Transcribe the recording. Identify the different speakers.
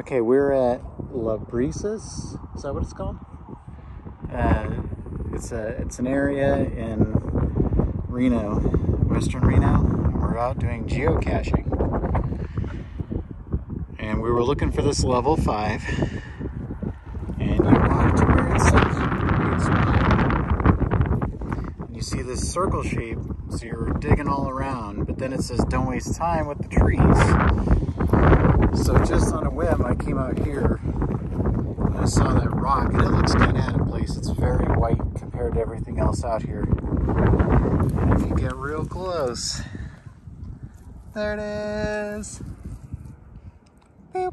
Speaker 1: Okay, we're at La Brisas. Is that what it's called? Uh, it's a it's an area in Reno, Western Reno. We're out doing geocaching, and we were looking for this level five. And you walk to where it says you see this circle shape, so you're digging all around. But then it says don't waste time with the trees. So just on a whim, I came out here and I saw that rock and it looks kind of out of place. It's very white compared to everything else out here. And if you get real close, there it is. Boop.